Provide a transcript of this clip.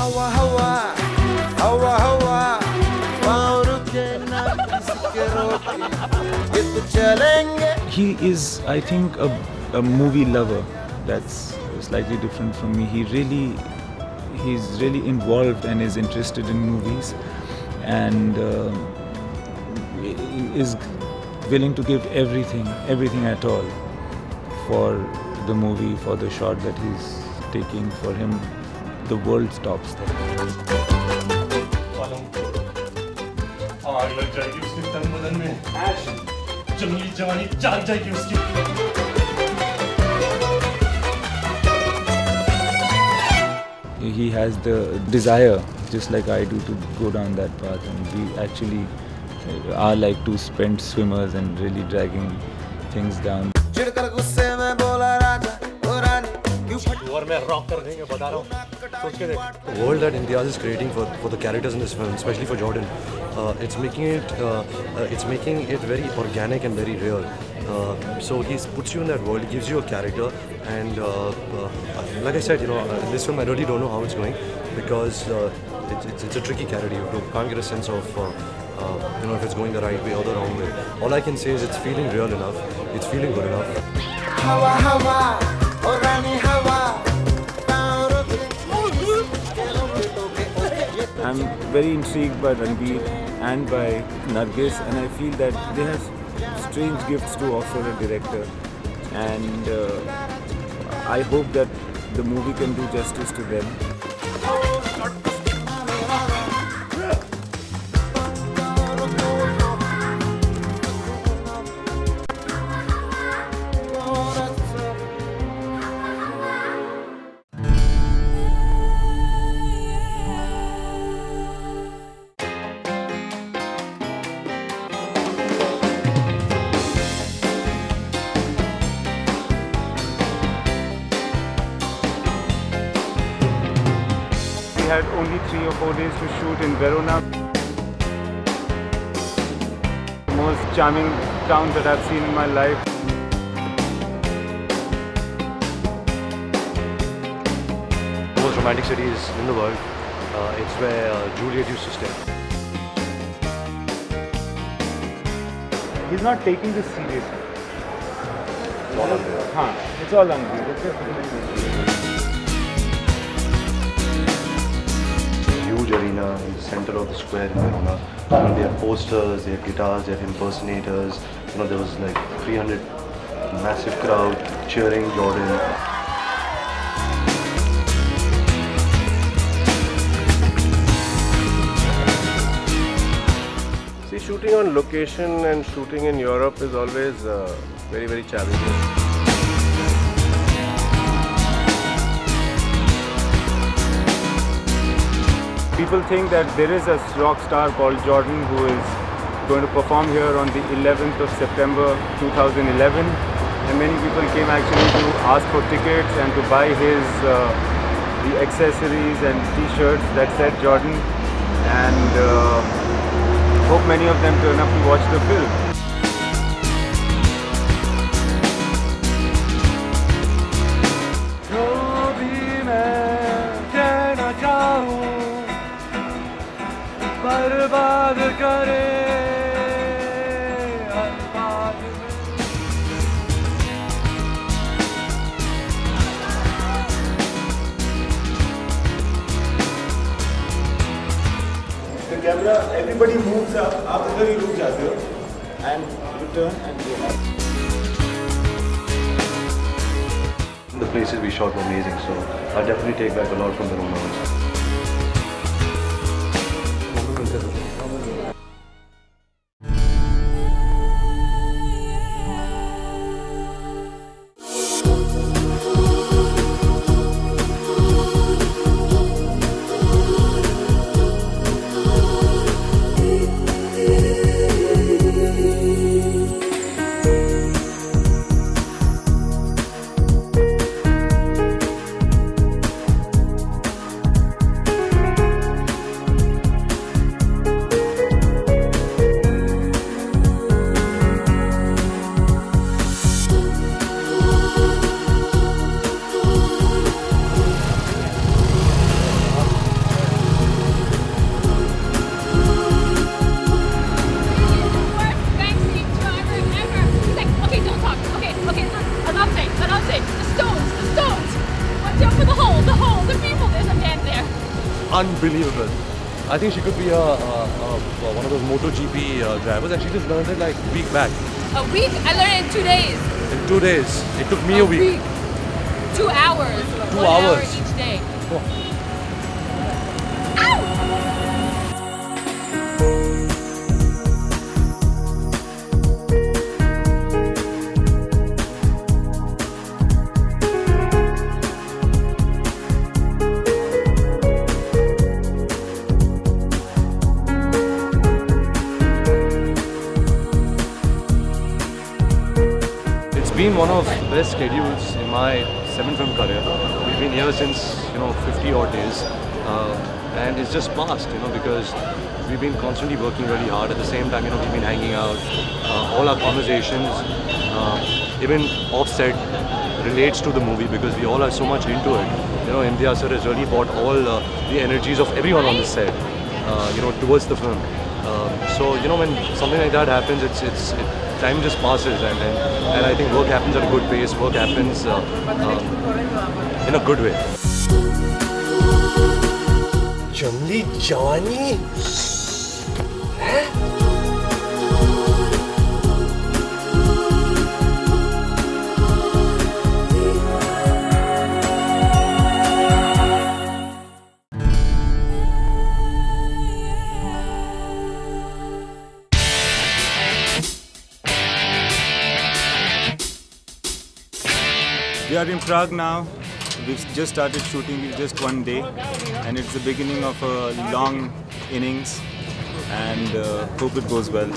हवा हवा हवा हवा पाँव रुके ना किसके रोके ये तो चलेंगे He is, I think, a, a movie lover. That's slightly different from me. He really, he's really involved and is interested in movies, and uh, is willing to give everything, everything at all, for the movie, for the shot that he's taking. For him, the world stops there. आग लग जाएगी उसके तन बदन में जंगली जवानी जाग जाएगी उसकी he has the desire, just like I do, to go down that path. And we actually uh, are like two spent swimmers and really dragging things down. The world that Imtiaz is creating for for the characters in this film, especially for Jordan, uh, it's making it uh, uh, it's making it very organic and very real. So he puts you in that world, gives you a character, and like I said, you know, this film I really don't know how it's going because it's, it's, a tricky character. You can't get a sense of you know if it's going the right way or the wrong way. All I can say is it's feeling real enough. It's feeling good enough. I'm very intrigued by Ranbir and by Nargis, and I feel that they have strange gifts to offer a director. And uh, I hope that the movie can do justice to them. Had only three or four days to shoot in Verona. The most charming town that I've seen in my life. The most romantic city is in the world. Uh, it's where uh, Juliet used to stay. He's not taking this seriously. Huh, it's all unreal. It's just huge center of the square in Verona. You know, they have posters, they have guitars, they have impersonators. You know, there was like 300 massive crowd cheering Jordan. See, shooting on location and shooting in Europe is always uh, very, very challenging. People think that there is a rock star called Jordan who is going to perform here on the 11th of September 2011 and many people came actually to ask for tickets and to buy his uh, the accessories and t-shirts that said Jordan and uh, hope many of them turn up to watch the film. camera, everybody moves up, आप उधर ही रुक जाते हो and you turn and go up. The places we shot were amazing, so I'll definitely take back a lot from Verona also. Unbelievable. I think she could be a, a, a, a one of those MotoGP uh, drivers, and she just learned it like a week back. A week? I learned it in two days. In two days. It took me a, week. Two hours. Two One hour hours. each day. It's of the best schedules in my seven film career. We've been here since you know 50 odd days, uh, and it's just passed, you know, because we've been constantly working really hard. At the same time, you know, we've been hanging out. Uh, all our conversations, uh, even offset, relates to the movie because we all are so much into it. You know, Imtiaz sir has really brought all uh, the energies of everyone on the set, uh, you know, towards the film. Uh, so you know, when something like that happens, it's it's it, time just passes, and, and and I think work happens at a good pace. Work happens uh, uh, in a good way. Jungli Johnny? We are in Prague now. We've just started shooting in just one day, and it's the beginning of a long innings. And uh, hope it goes well.